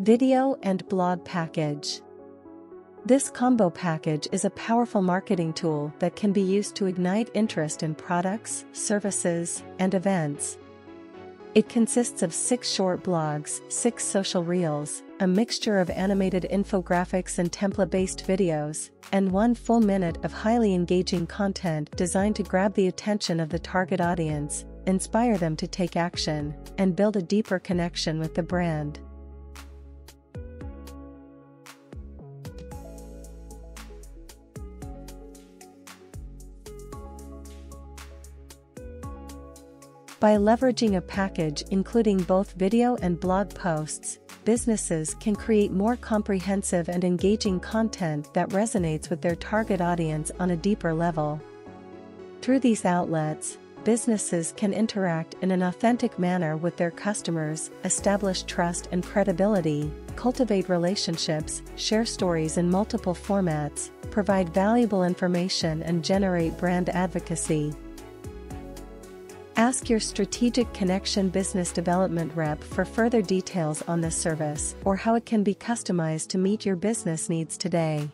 Video and Blog Package This combo package is a powerful marketing tool that can be used to ignite interest in products, services, and events. It consists of six short blogs, six social reels, a mixture of animated infographics and template-based videos, and one full minute of highly engaging content designed to grab the attention of the target audience, inspire them to take action, and build a deeper connection with the brand. By leveraging a package including both video and blog posts, businesses can create more comprehensive and engaging content that resonates with their target audience on a deeper level. Through these outlets, businesses can interact in an authentic manner with their customers, establish trust and credibility, cultivate relationships, share stories in multiple formats, provide valuable information and generate brand advocacy. Ask your Strategic Connection Business Development Rep for further details on this service or how it can be customized to meet your business needs today.